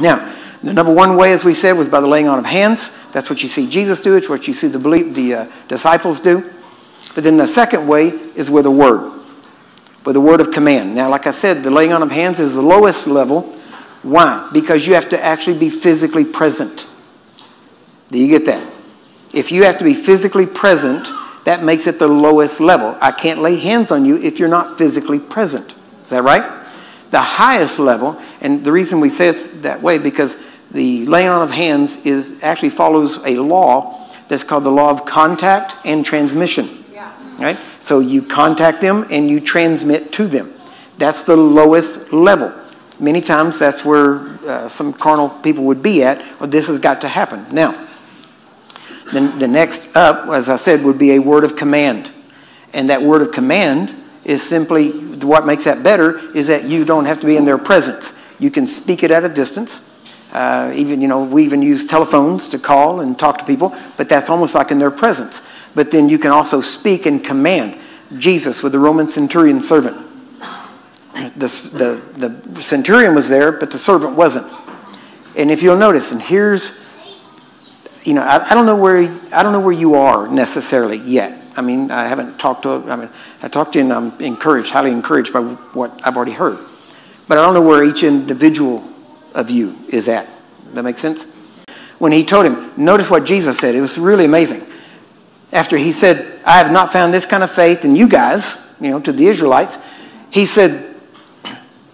Now, the number one way, as we said, was by the laying on of hands. That's what you see Jesus do. It's what you see the, the uh, disciples do. But then the second way is with a word, with a word of command. Now, like I said, the laying on of hands is the lowest level. Why? Because you have to actually be physically present. Do you get that? If you have to be physically present, that makes it the lowest level. I can't lay hands on you if you're not physically present. Is that right? The highest level, and the reason we say it's that way because the laying on of hands is actually follows a law that's called the law of contact and transmission. Yeah. Right? So you contact them and you transmit to them. That's the lowest level. Many times that's where uh, some carnal people would be at. Well, this has got to happen. Now, then the next up, as I said, would be a word of command. And that word of command is simply what makes that better is that you don't have to be in their presence. You can speak it at a distance. Uh, even, you know, we even use telephones to call and talk to people, but that's almost like in their presence. But then you can also speak and command. Jesus with the Roman centurion servant. The, the, the centurion was there, but the servant wasn't. And if you'll notice, and here's, you know, I, I don't know where I don't know where you are necessarily yet. I mean, I haven't talked to. I mean, I talked to you, and I'm encouraged, highly encouraged by what I've already heard. But I don't know where each individual of you is at. That makes sense? When he told him, notice what Jesus said. It was really amazing. After he said, I have not found this kind of faith in you guys, you know, to the Israelites, he said,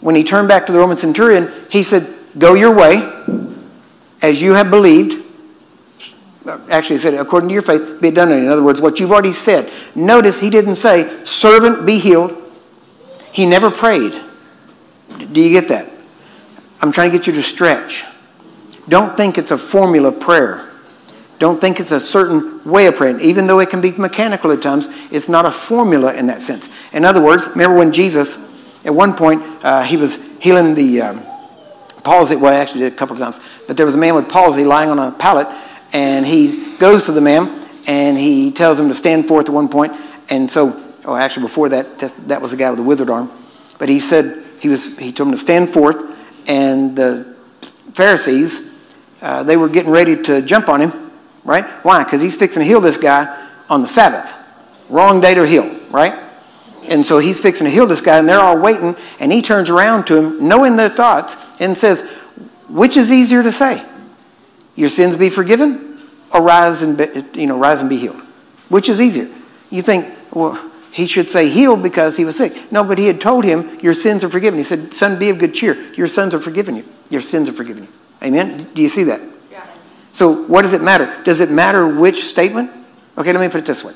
when he turned back to the Roman centurion, he said, Go your way as you have believed. Actually, said, according to your faith, be it done. In other words, what you've already said. Notice he didn't say, Servant, be healed. He never prayed. Do you get that? I'm trying to get you to stretch. Don't think it's a formula prayer. Don't think it's a certain way of praying. Even though it can be mechanical at times, it's not a formula in that sense. In other words, remember when Jesus, at one point, uh, he was healing the um, palsy. Well, I actually did a couple of times. But there was a man with palsy lying on a pallet, and he goes to the man, and he tells him to stand forth at one point. And so, oh, actually, before that, that was the guy with the withered arm. But he said, he, was, he told him to stand forth, and the Pharisees, uh, they were getting ready to jump on him, right? Why? Because he's fixing to heal this guy on the Sabbath. Wrong day to heal, right? And so he's fixing to heal this guy, and they're all waiting, and he turns around to him, knowing their thoughts, and says, Which is easier to say? Your sins be forgiven, or rise and be, you know, rise and be healed? Which is easier? You think, well, he should say healed because he was sick. No, but he had told him, Your sins are forgiven. He said, Son, be of good cheer. Your sons are forgiven you. Your sins are forgiven you. Amen? Do you see that? Yeah. So, what does it matter? Does it matter which statement? Okay, let me put it this way.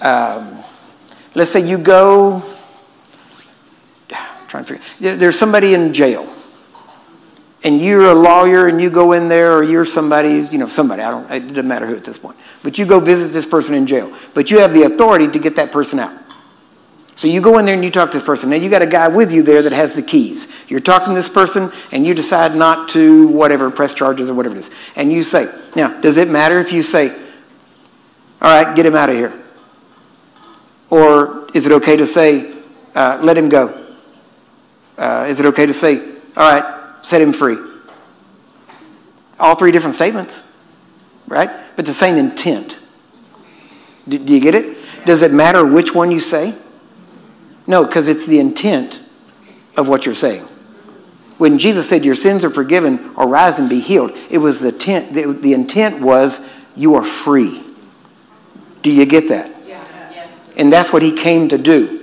Um, let's say you go, I'm trying to figure, there's somebody in jail and you're a lawyer and you go in there or you're somebody, you know, somebody, I don't, it doesn't matter who at this point, but you go visit this person in jail, but you have the authority to get that person out. So you go in there and you talk to this person. Now you got a guy with you there that has the keys. You're talking to this person and you decide not to whatever, press charges or whatever it is. And you say, now, does it matter if you say, all right, get him out of here? Or is it okay to say, uh, let him go? Uh, is it okay to say, all right, set him free. All three different statements, right? But the same intent. Do, do you get it? Does it matter which one you say? No, because it's the intent of what you're saying. When Jesus said, Your sins are forgiven, or rise and be healed, it was the intent, the, the intent was, You are free. Do you get that? Yeah. Yes. And that's what he came to do.